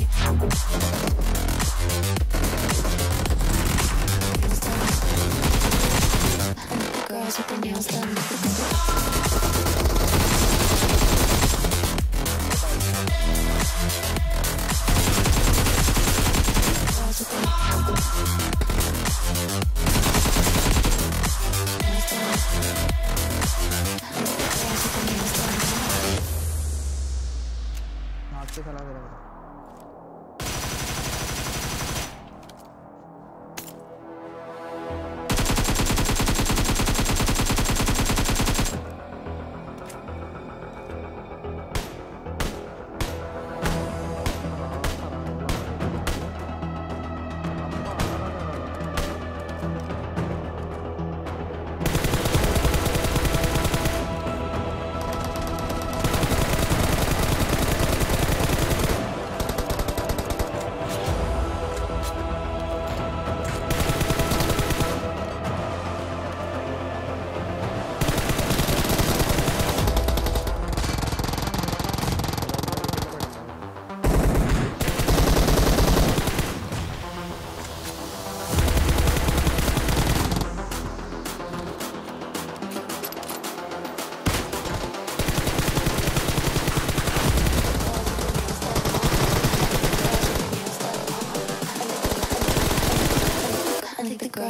I'm the next one.